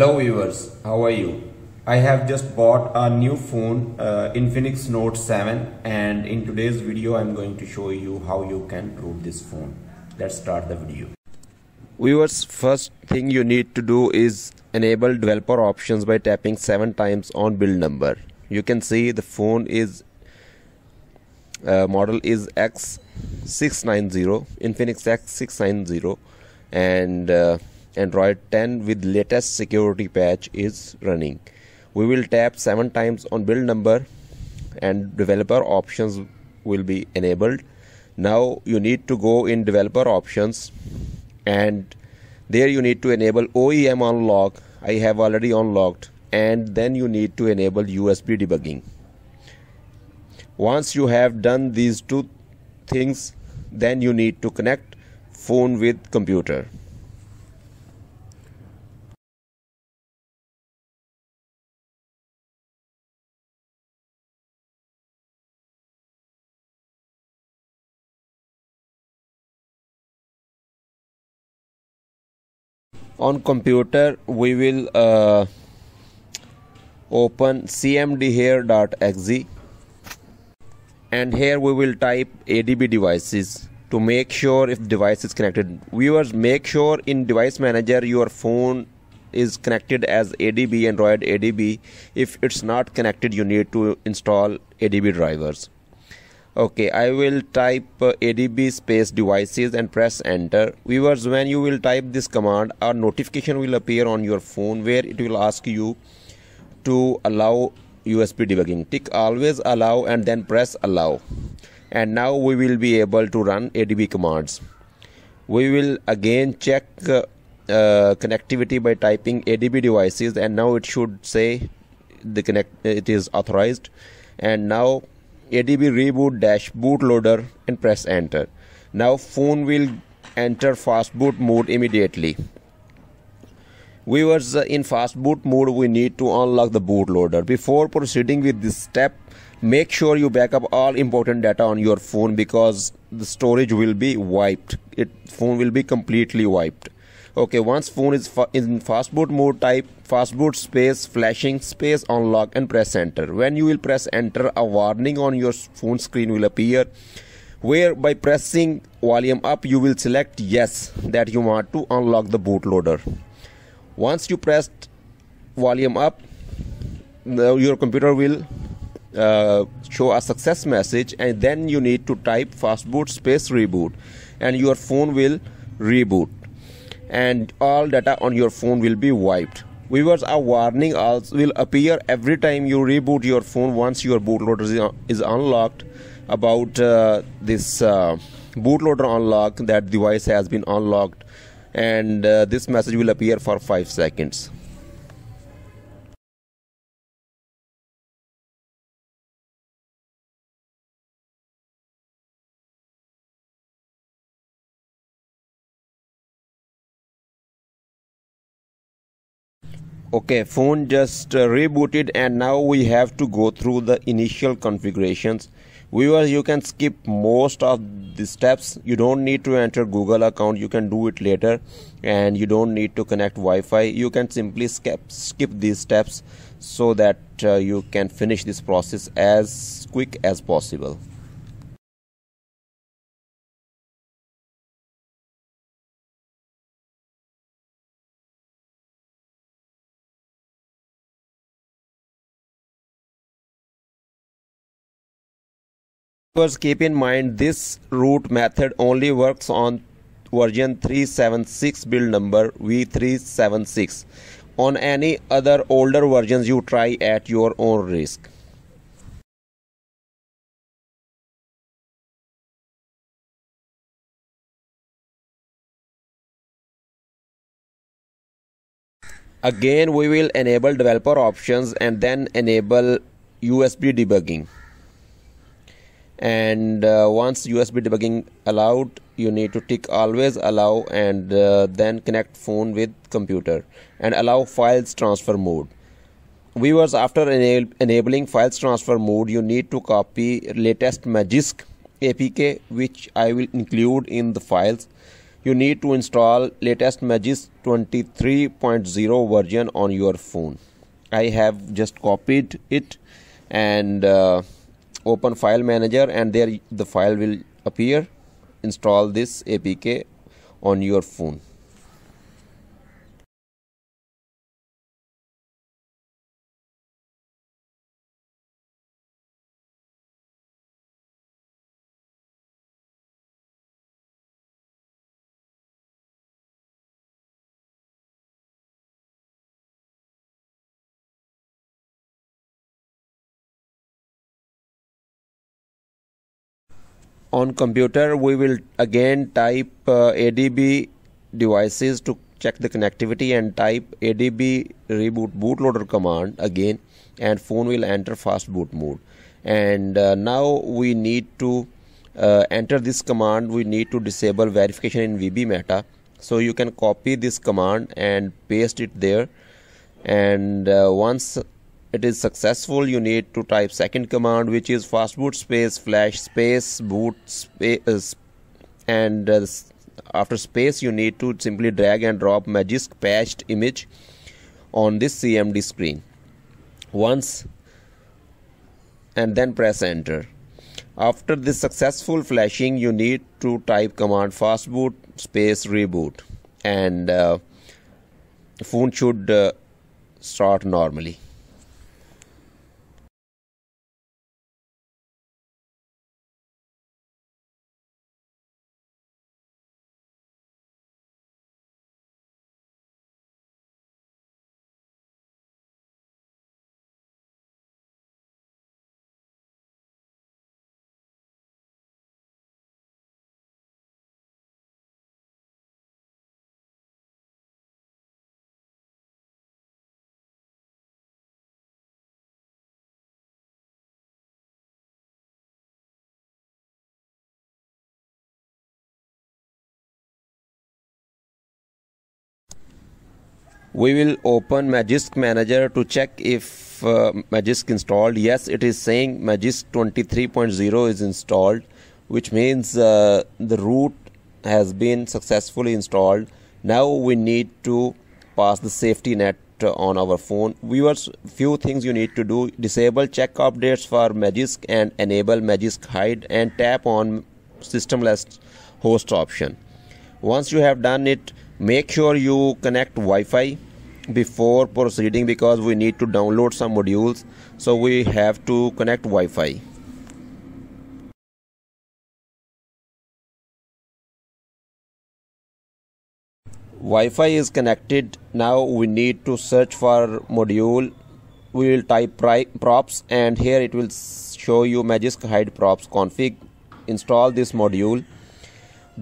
Hello viewers, how are you? I have just bought a new phone uh, Infinix Note 7 and in today's video I'm going to show you how you can root this phone. Let's start the video. Viewers, first thing you need to do is enable developer options by tapping 7 times on build number. You can see the phone is uh, model is X690 Infinix X690 and uh, Android 10 with latest security patch is running. We will tap 7 times on build number and developer options will be enabled. Now you need to go in developer options and there you need to enable OEM unlock. I have already unlocked and then you need to enable USB debugging. Once you have done these two things then you need to connect phone with computer. On computer we will uh, open cmdhere.exe and here we will type adb devices to make sure if device is connected. Viewers make sure in device manager your phone is connected as adb android adb if it's not connected you need to install adb drivers okay i will type uh, adb space devices and press enter. Viewers when you will type this command a notification will appear on your phone where it will ask you to allow usb debugging. Tick always allow and then press allow. And now we will be able to run adb commands. We will again check uh, uh, connectivity by typing adb devices and now it should say the connect it is authorized. And now adb reboot dash bootloader and press enter. Now phone will enter fast boot mode immediately. Viewers uh, in fast boot mode we need to unlock the bootloader. Before proceeding with this step make sure you backup all important data on your phone because the storage will be wiped. It phone will be completely wiped okay once phone is fa in fast boot mode type fastboot space flashing space unlock and press enter. When you will press enter a warning on your phone screen will appear where by pressing volume up you will select yes that you want to unlock the bootloader once you pressed volume up your computer will uh, show a success message and then you need to type fastboot space reboot and your phone will reboot and all data on your phone will be wiped. Viewers a warning also will appear every time you reboot your phone once your bootloader is unlocked. About uh, this uh, bootloader unlock that device has been unlocked and uh, this message will appear for 5 seconds okay phone just uh, rebooted and now we have to go through the initial configurations. Viewers you can skip most of the steps. You don't need to enter google account. You can do it later and you don't need to connect wi-fi. You can simply skip skip these steps so that uh, you can finish this process as quick as possible Keep in mind this root method only works on version 376 build number V376. On any other older versions you try at your own risk. Again we will enable developer options and then enable USB debugging and uh, once USB debugging allowed you need to tick always allow and uh, then connect phone with computer and allow files transfer mode viewers after enabling files transfer mode you need to copy latest magisk apk which I will include in the files you need to install latest Magisk 23.0 version on your phone. I have just copied it and uh, open file manager and there the file will appear. Install this apk on your phone on computer we will again type uh, adb devices to check the connectivity and type adb reboot bootloader command again and phone will enter fast boot mode. And uh, now we need to uh, enter this command. We need to disable verification in vb meta. So you can copy this command and paste it there. And uh, once it is successful. You need to type second command which is fastboot space flash space boot space and uh, after space you need to simply drag and drop magisk patched image on this cmd screen. Once and then press enter. After this successful flashing you need to type command fastboot space reboot. And uh, phone should uh, start normally we will open magisk manager to check if uh, magisk installed. Yes it is saying magisk 23.0 is installed which means uh, the root has been successfully installed. Now we need to pass the safety net on our phone. Viewers few things you need to do. Disable check updates for magisk and enable magisk hide and tap on systemless host option. Once you have done it make sure you connect Wi-Fi before proceeding because we need to download some modules. So we have to connect Wi-Fi. Wi-Fi is connected. Now we need to search for module. We will type props and here it will show you magisk hide props config. Install this module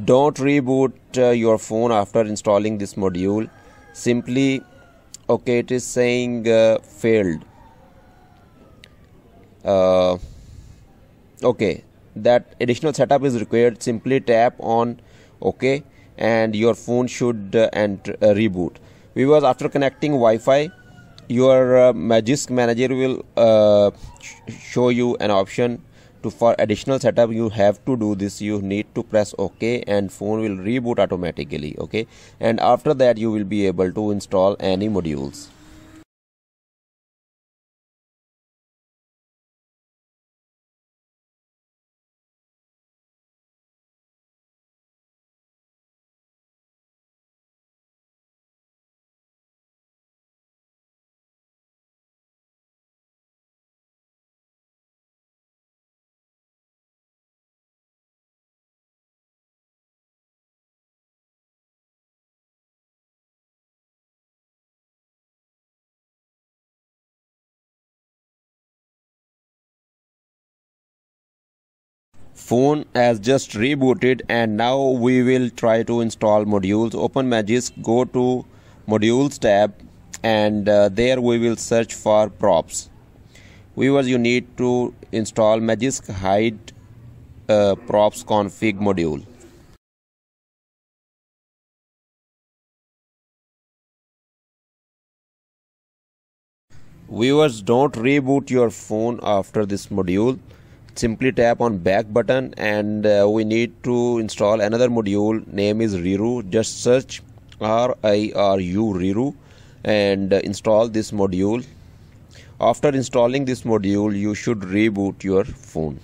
don't reboot uh, your phone after installing this module. Simply okay it is saying uh, failed. Uh, okay that additional setup is required. Simply tap on ok and your phone should uh, and uh, reboot. Viewers after connecting wi-fi your uh, magisk manager will uh, show you an option to for additional setup you have to do this. You need to press ok and phone will reboot automatically okay and after that you will be able to install any modules phone has just rebooted and now we will try to install modules. Open magisk go to modules tab and uh, there we will search for props. Viewers you need to install magisk hide uh, props config module. Viewers don't reboot your phone after this module simply tap on back button and uh, we need to install another module. Name is Riru. Just search R-I-R-U Riru and uh, install this module. After installing this module you should reboot your phone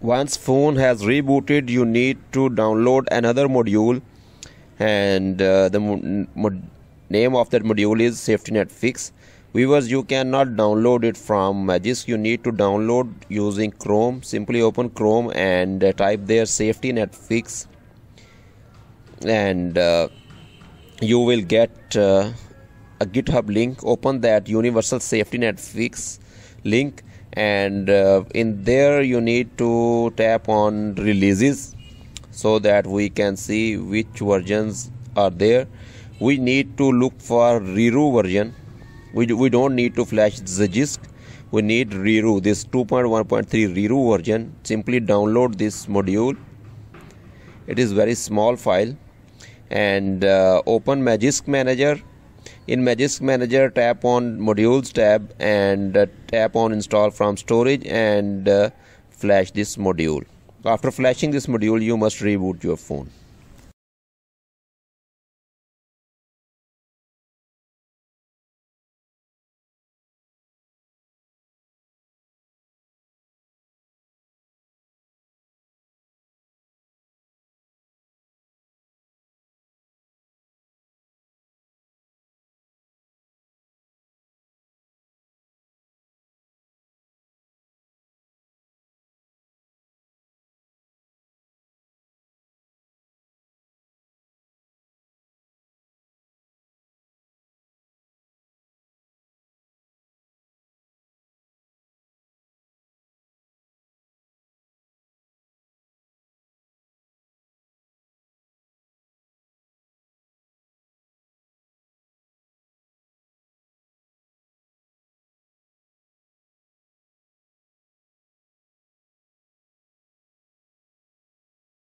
once phone has rebooted you need to download another module. And uh, the name of that module is safety net fix. Viewers you cannot download it from magisk you need to download using chrome. Simply open chrome and uh, type there safety net fix. And uh, you will get uh, a github link. Open that universal safety net fix link and uh, in there you need to tap on releases so that we can see which versions are there. We need to look for Riru version. We, we don't need to flash the disk. We need Riru this 2.1.3 Riru version. Simply download this module. It is very small file. And uh, open Magisk Manager in Magisk Manager tap on modules tab and uh, tap on install from storage and uh, flash this module. After flashing this module you must reboot your phone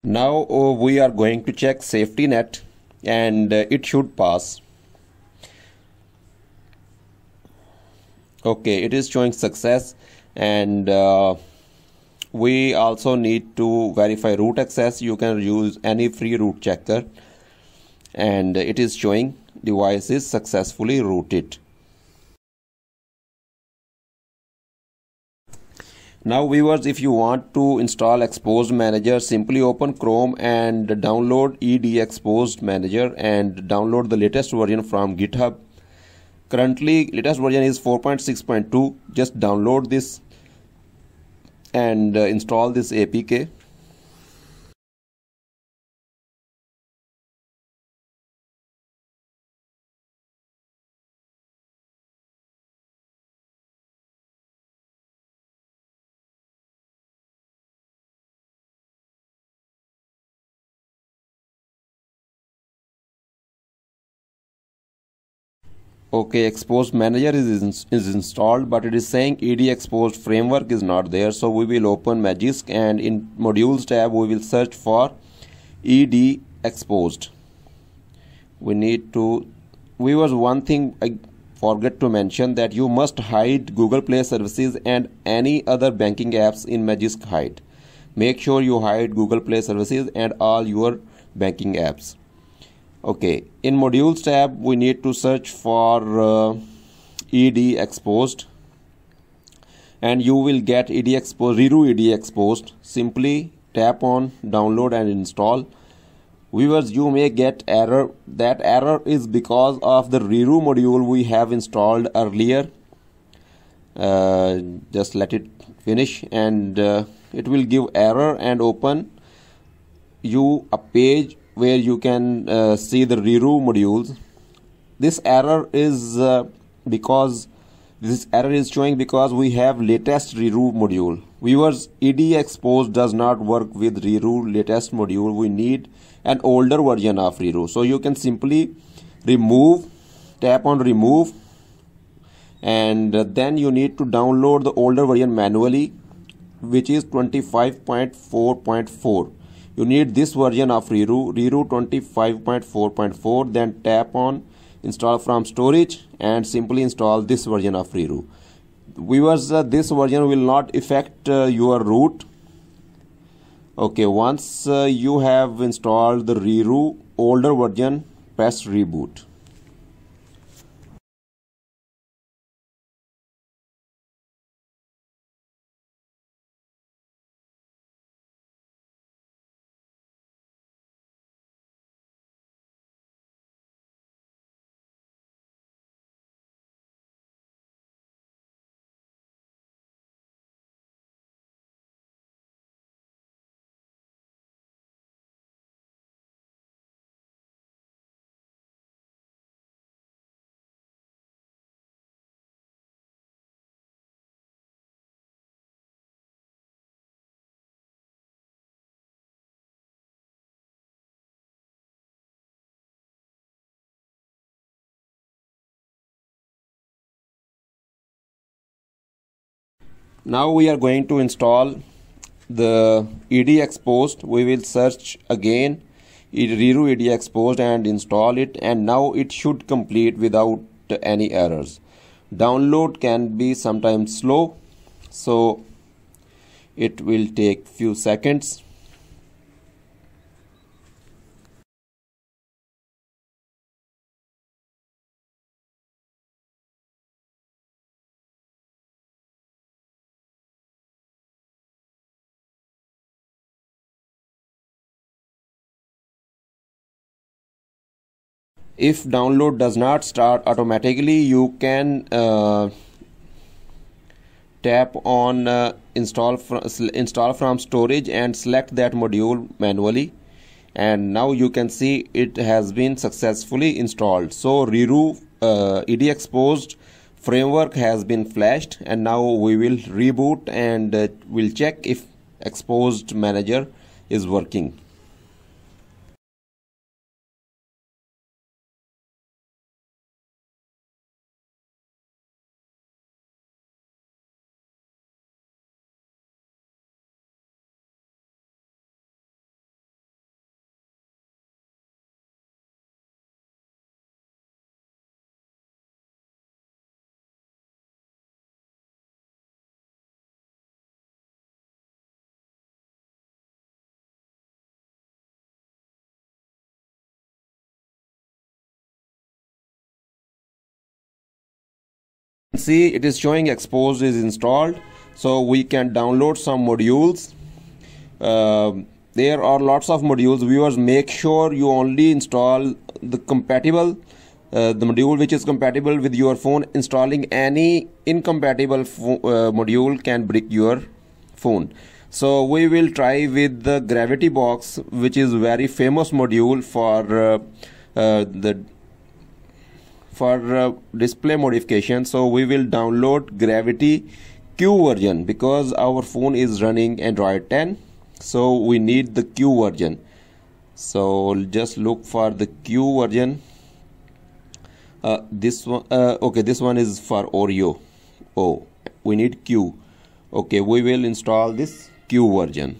now uh, we are going to check safety net and uh, it should pass. Okay it is showing success and uh, we also need to verify root access. You can use any free root checker and it is showing device is successfully rooted now viewers if you want to install Xposed manager simply open chrome and download ed exposed manager and download the latest version from github. Currently latest version is 4.6.2 just download this and uh, install this apk okay Xposed manager is, is installed but it is saying EdXposed framework is not there. So we will open magisk and in modules tab we will search for ed exposed. We need to we was one thing i forget to mention that you must hide google play services and any other banking apps in magisk hide. Make sure you hide google play services and all your banking apps okay in modules tab we need to search for uh, EdXposed. And you will get EdXposed riru ed exposed. Simply tap on download and install. Viewers you may get error. That error is because of the Riru module we have installed earlier. Uh, just let it finish and uh, it will give error and open you a page where you can uh, see the Riru modules. This error is uh, because this error is showing because we have latest Riru module. Viewers ed expose does not work with Riru latest module. We need an older version of Riru so you can simply remove tap on remove and then you need to download the older version manually which is 25.4.4 you need this version of Riru Riru 25.4.4 then tap on install from storage and simply install this version of Riru. Viewers uh, this version will not affect uh, your root okay once uh, you have installed the Riru older version press reboot now we are going to install the EdXposed. We will search again Riru ed exposed and install it and now it should complete without any errors. Download can be sometimes slow so it will take few seconds if download does not start automatically you can uh, tap on uh, install from install from storage and select that module manually. And now you can see it has been successfully installed. So Riru uh, EdXposed framework has been flashed and now we will reboot and uh, we'll check if Xposed manager is working see it is showing Xposed is installed. So we can download some modules. Uh, there are lots of modules. Viewers make sure you only install the compatible uh, the module which is compatible with your phone. Installing any incompatible uh, module can break your phone. So we will try with the gravity box which is very famous module for uh, uh, the for uh, display modification. So we will download gravity q version because our phone is running android 10 so we need the q version. So just look for the q version. Uh, this one uh, okay this one is for oreo. Oh we need q. Okay we will install this q version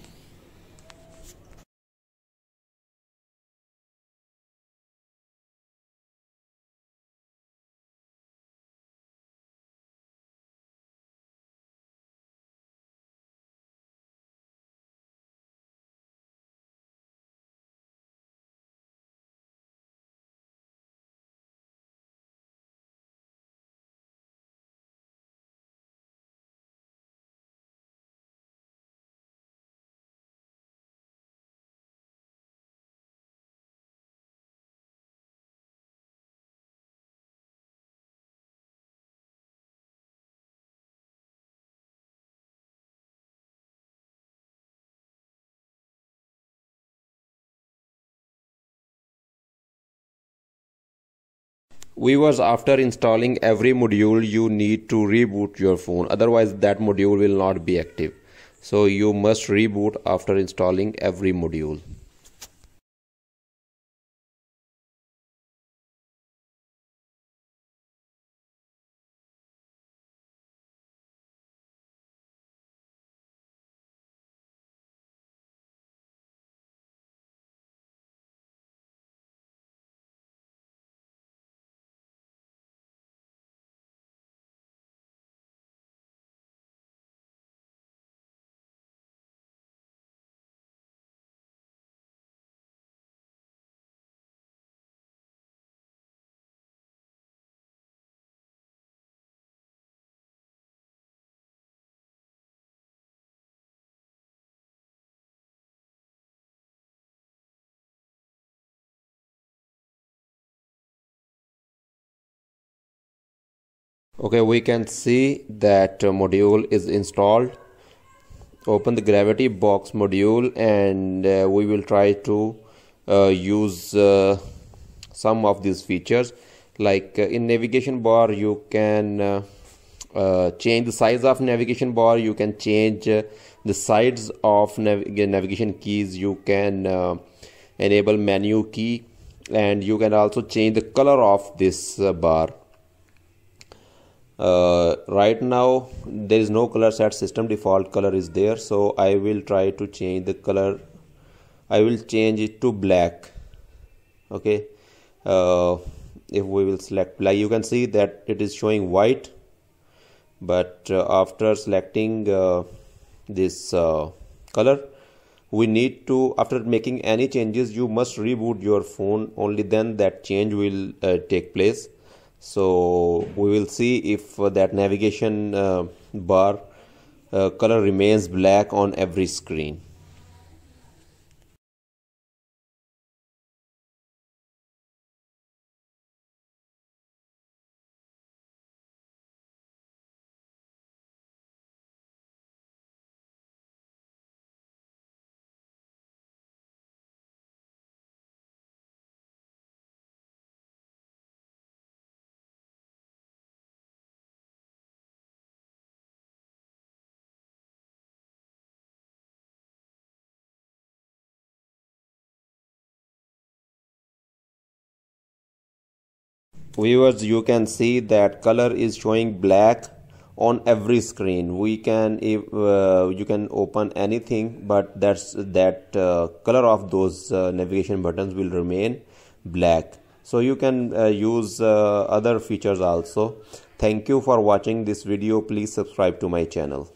viewers after installing every module you need to reboot your phone. Otherwise that module will not be active. So you must reboot after installing every module okay we can see that uh, module is installed. Open the gravity box module and uh, we will try to uh, use uh, some of these features. Like uh, in navigation bar you can uh, change the size of navigation bar. You can change the sides of nav navigation keys. You can enable menu key. And you can also change the color of this bar uh, right now there is no color set system. Default color is there. So I will try to change the color. I will change it to black. Okay? Uh, if we will select black you can see that it is showing white. But uh, after selecting uh, this uh, color we need to after making any changes you must reboot your phone. Only then that change will uh, take place so we will see if uh, that navigation uh, bar uh, color remains black on every screen viewers you can see that color is showing black on every screen. We can if uh, you can open anything but that's that uh, color of those uh, navigation buttons will remain black. So you can uh, use uh, other features also. Thank you for watching this video. Please subscribe to my channel